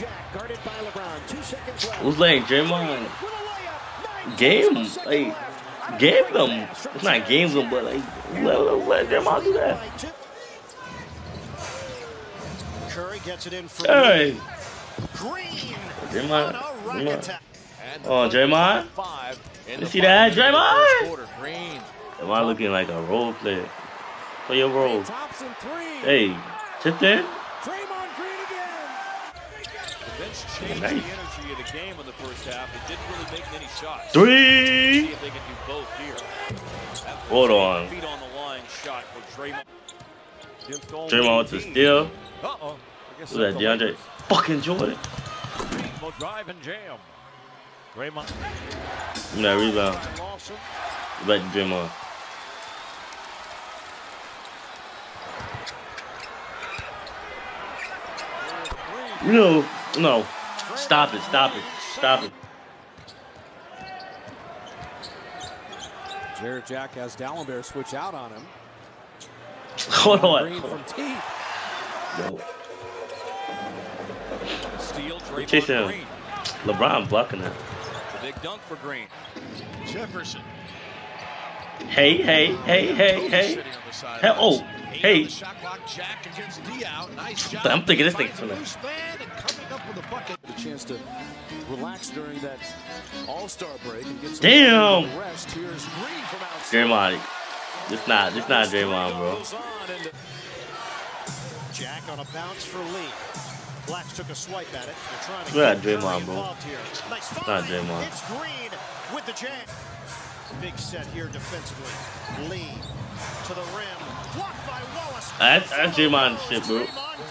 Jack guarded by LeBron. Two seconds left. Who's like Draymond With a layup. Nine game like left. gave them. It's not games them, but like let, let, let Draymond do that. Curry gets it in for Hey, Green. Draymond. On a rocket Draymond. Oh, Draymond. You see that, final minute of the Draymond? first quarter. Draymond looking like a role player. Play your role. Hey, sit there. Draymond Green again. The bench changed Nice. the energy of the game in the first half. It didn't really make many shots. See Three. if they can do both here. Hold on. Feet on the line shot for Draymond. Draymond with the steal. Uh-oh. I guess Who's that? DeAndre. Fucking Jordan. Will drive and jam. Draymond. That rebound. Lawson. Back to Draymond. No, no. Stop it, stop it, stop it. Jarrett Jack has Dallenberg switch out on him. Hold on. Green from deep. Yo, Steal Draymond. Green. LeBron blocking that. The big dunk for Green. Jefferson. Hey, hey, hey, hey, hey. Sitting on the side Hey, oh, hey. on the shot clock. Jack against Nice. I'm thinking this thing's a gonna- loose man and coming up with a bucket. The chance to relax during that All-Star break and get some Damn. rest. Here's Green from outside. Draymond. This not, this not Draymond, bro. Goes Jack on a bounce for Lee. Blacks took a swipe at it. They're trying to Look at get Curry Draymond, bro. involved Here. Nice Not. Draymond. It's Green with the jam. Big set here defensively. Lee to the rim. Blocked by Wallace. That's- that's Draymond shit, bro. Draymond